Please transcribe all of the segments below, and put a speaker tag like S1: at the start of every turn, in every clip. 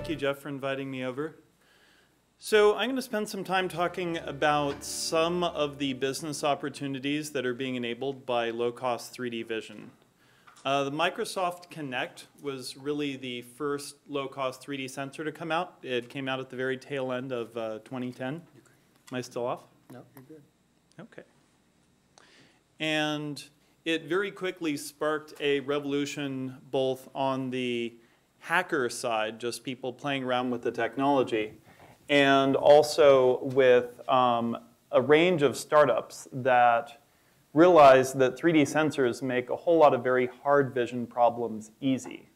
S1: Thank you, Jeff, for inviting me over. So I'm going to spend some time talking about some of the business opportunities that are being enabled by low-cost 3D vision. Uh, the Microsoft Kinect was really the first low-cost 3D sensor to come out. It came out at the very tail end of uh, 2010. Am I still off?
S2: No, you're good.
S1: Okay. And it very quickly sparked a revolution both on the hacker side, just people playing around with the technology, and also with um, a range of startups that realize that 3D sensors make a whole lot of very hard vision problems easy.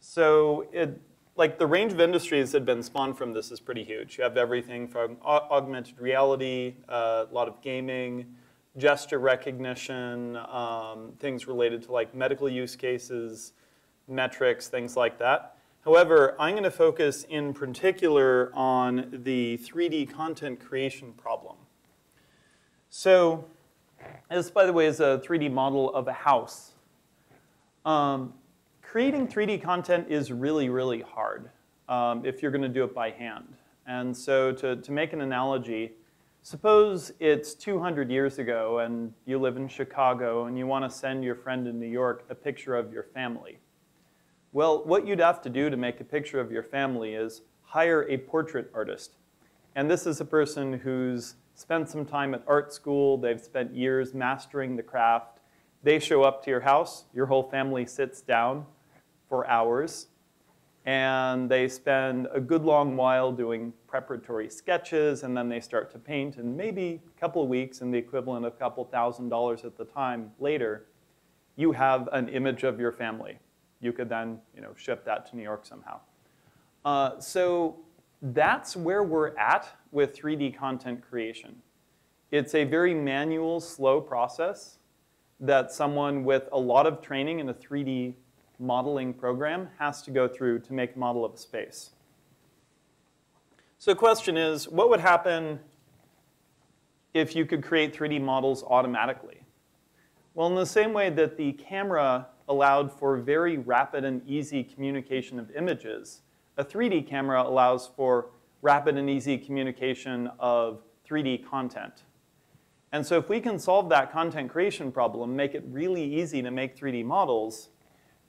S1: So it, like the range of industries that have been spawned from this is pretty huge. You have everything from augmented reality, uh, a lot of gaming, gesture recognition, um, things related to like medical use cases, metrics, things like that. However, I'm going to focus in particular on the 3D content creation problem. So this, by the way, is a 3D model of a house. Um, creating 3D content is really, really hard um, if you're going to do it by hand. And so to, to make an analogy, Suppose it's 200 years ago and you live in Chicago and you want to send your friend in New York a picture of your family. Well, what you'd have to do to make a picture of your family is hire a portrait artist. And this is a person who's spent some time at art school, they've spent years mastering the craft. They show up to your house, your whole family sits down for hours, and they spend a good long while doing preparatory sketches, and then they start to paint, and maybe a couple of weeks and the equivalent of a couple thousand dollars at the time later, you have an image of your family. You could then you know, ship that to New York somehow. Uh, so that's where we're at with 3D content creation. It's a very manual, slow process that someone with a lot of training in a 3D modeling program has to go through to make a model of a space. So the question is, what would happen if you could create 3D models automatically? Well, in the same way that the camera allowed for very rapid and easy communication of images, a 3D camera allows for rapid and easy communication of 3D content. And so if we can solve that content creation problem, make it really easy to make 3D models,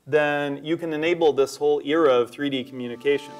S1: then you can enable this whole era of 3D communication.